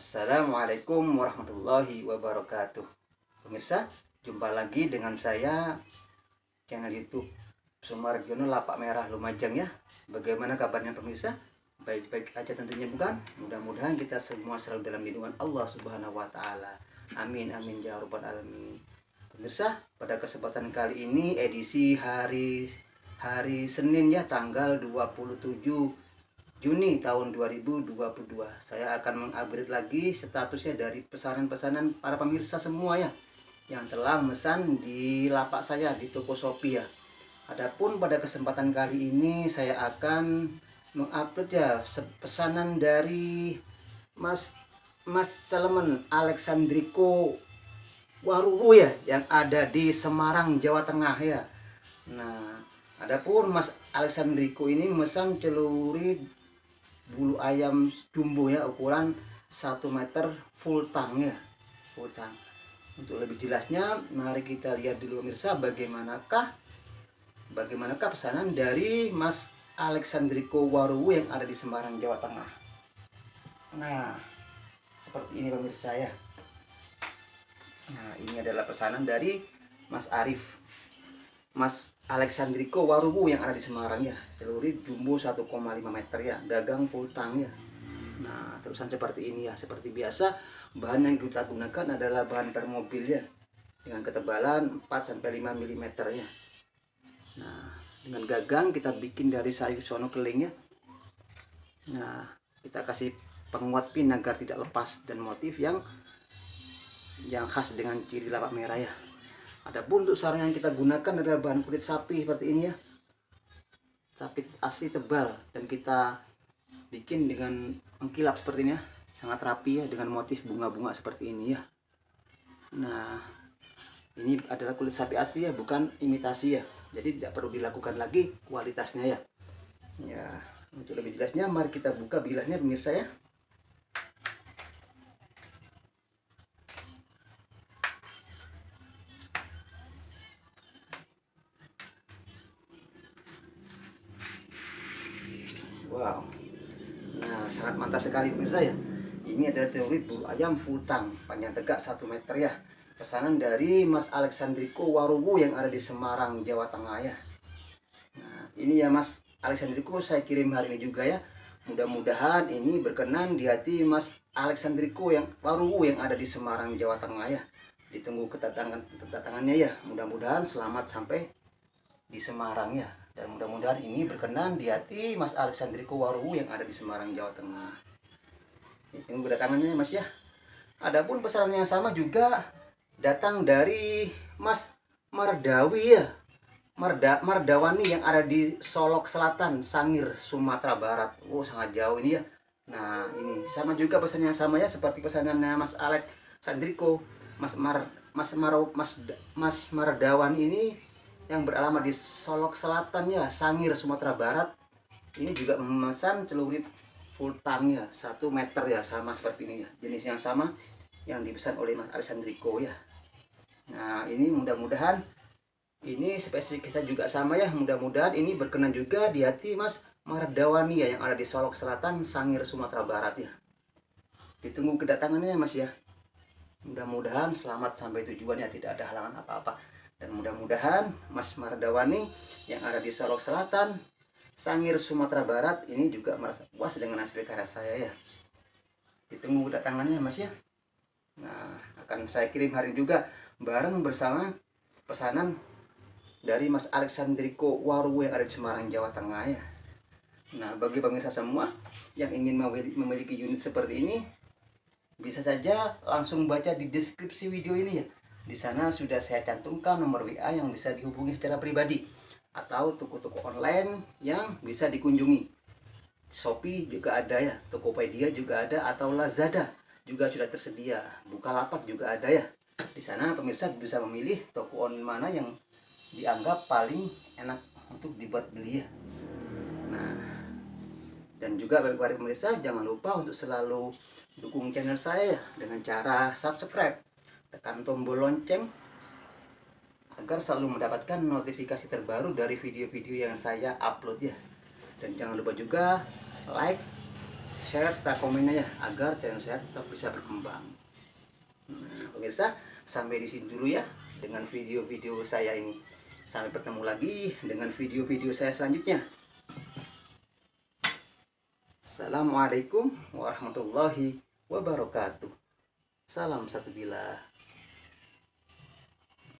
Assalamualaikum warahmatullahi wabarakatuh Pemirsa, jumpa lagi dengan saya Channel Youtube Sumarjono Lapak Merah Lumajang ya Bagaimana kabarnya pemirsa? Baik-baik aja tentunya bukan? Mudah-mudahan kita semua selalu dalam lindungan Allah Subhanahu wa taala. Amin amin ya rabbal alamin. Pemirsa, pada kesempatan kali ini edisi hari hari Senin ya tanggal 27 Juni tahun 2022 saya akan mengupgrade lagi statusnya dari pesanan-pesanan para pemirsa semua ya yang telah memesan di lapak saya di toko Shopee ya. Adapun pada kesempatan kali ini saya akan mengupload ya pesanan dari Mas Mas Salman Alexandriko Waruwu ya yang ada di Semarang Jawa Tengah ya. Nah adapun Mas Alexandriko ini memesan celurit bulu ayam jumbo ya ukuran 1 meter full tang ya full tang. Untuk lebih jelasnya mari kita lihat dulu pemirsa bagaimanakah bagaimanakah pesanan dari Mas Alexandriko Waruwu yang ada di Semarang Jawa Tengah. Nah seperti ini pemirsa ya. Nah ini adalah pesanan dari Mas Arif. Mas Alexandriko Warubu yang ada di Semarang ya? Teluri jumbo 1,5 meter ya? Gagang full tang ya? Nah terusan seperti ini ya? Seperti biasa bahan yang kita gunakan adalah bahan termobil ya? Dengan ketebalan 4-5 mm ya? Nah dengan gagang kita bikin dari sayur sono keling ya? Nah kita kasih penguat pin agar tidak lepas dan motif yang yang khas dengan ciri lapak merah ya Adapun untuk sarung yang kita gunakan adalah bahan kulit sapi seperti ini ya. Sapi asli tebal dan kita bikin dengan mengkilap seperti ini ya. Sangat rapi ya dengan motif bunga-bunga seperti ini ya. Nah, ini adalah kulit sapi asli ya, bukan imitasi ya. Jadi tidak perlu dilakukan lagi kualitasnya ya. Ya, untuk lebih jelasnya mari kita buka bilahnya pemirsa ya. Wow. Nah, sangat mantap sekali pemirsa ya. Ini adalah teori bulu ayam futang, panjang tegak 1 meter ya. Pesanan dari Mas Alexandriko Warubu yang ada di Semarang, Jawa Tengah ya. Nah, ini ya Mas Alexandriko saya kirim hari ini juga ya. Mudah-mudahan ini berkenan di hati Mas Alexandriko yang Warubu yang ada di Semarang, Jawa Tengah ya. Ditunggu kedatangan kedatangannya ya. Mudah-mudahan selamat sampai di Semarang ya dan mudah-mudahan ini berkenan di hati Mas Alexandriko Waruwu yang ada di Semarang Jawa Tengah. Ini kedatangannya Mas ya. Adapun pesanan yang sama juga datang dari Mas Mardawi ya. Marda, Mardawani yang ada di Solok Selatan Sangir Sumatera Barat. Oh sangat jauh ini ya. Nah ini sama juga pesan yang sama ya seperti pesanannya Mas Alex Sandriko Mas Mar Mas Maro Mas Mas Mardawan ini yang beralamat di Solok Selatan ya, Sangir, Sumatera Barat. Ini juga memesan celurit full tangnya, satu meter ya, sama seperti ini ya. Jenis yang sama yang dipesan oleh Mas Arisandriko ya. Nah, ini mudah-mudahan ini spesifikasinya juga sama ya. Mudah-mudahan ini berkenan juga di hati Mas Mardawani ya yang ada di Solok Selatan, Sangir, Sumatera Barat ya. Ditunggu kedatangannya Mas ya. Mudah-mudahan selamat sampai tujuannya tidak ada halangan apa-apa dan mudah-mudahan Mas Mardawani yang ada di Solok Selatan Sangir Sumatera Barat ini juga merasa puas dengan hasil karya saya ya. Ditunggu kedatangannya Mas ya. Nah akan saya kirim hari juga bareng bersama pesanan dari Mas Alexandriko Waru yang ada di Semarang Jawa Tengah ya. Nah bagi pemirsa semua yang ingin memiliki unit seperti ini bisa saja langsung baca di deskripsi video ini ya di sana sudah saya cantumkan nomor WA yang bisa dihubungi secara pribadi atau toko-toko online yang bisa dikunjungi. Shopee juga ada ya, Tokopedia juga ada atau Lazada juga sudah tersedia. Bukalapak juga ada ya. Di sana pemirsa bisa memilih toko online mana yang dianggap paling enak untuk dibuat beli ya. Nah, dan juga bagi para pemirsa jangan lupa untuk selalu dukung channel saya dengan cara subscribe tekan tombol lonceng agar selalu mendapatkan notifikasi terbaru dari video-video yang saya upload ya dan jangan lupa juga like share serta komennya ya agar channel saya tetap bisa berkembang. Nah, pemirsa, sampai di sini dulu ya dengan video-video saya ini. Sampai bertemu lagi dengan video-video saya selanjutnya. Assalamualaikum warahmatullahi wabarakatuh. Salam satu bila.